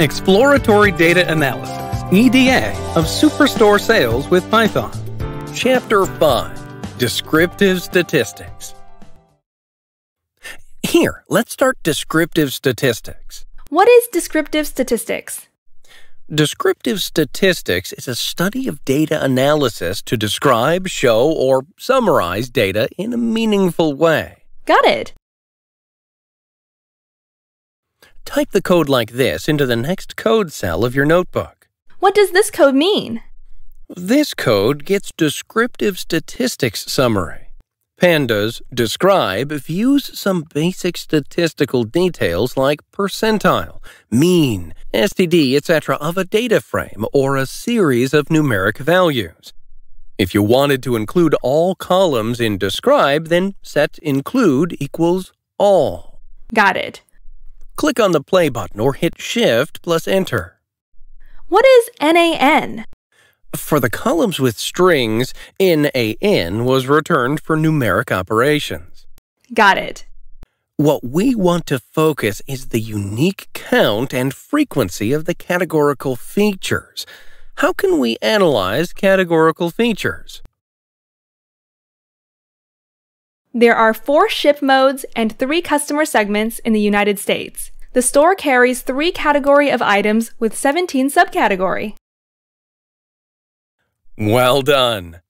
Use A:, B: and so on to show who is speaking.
A: Exploratory Data Analysis, EDA, of Superstore Sales with Python. Chapter 5 Descriptive Statistics. Here, let's start descriptive statistics.
B: What is descriptive statistics?
A: Descriptive statistics is a study of data analysis to describe, show, or summarize data in a meaningful way.
B: Got it.
A: Type the code like this into the next code cell of your notebook.
B: What does this code mean?
A: This code gets descriptive statistics summary. Pandas describe views some basic statistical details like percentile, mean, STD, etc. of a data frame or a series of numeric values. If you wanted to include all columns in describe, then set include equals all.
B: Got it.
A: Click on the play button or hit Shift plus Enter.
B: What is NAN?
A: For the columns with strings, NAN was returned for numeric operations.
B: Got it.
A: What we want to focus is the unique count and frequency of the categorical features. How can we analyze categorical features?
B: There are four ship modes and three customer segments in the United States. The store carries three category of items with 17 subcategory.
A: Well done!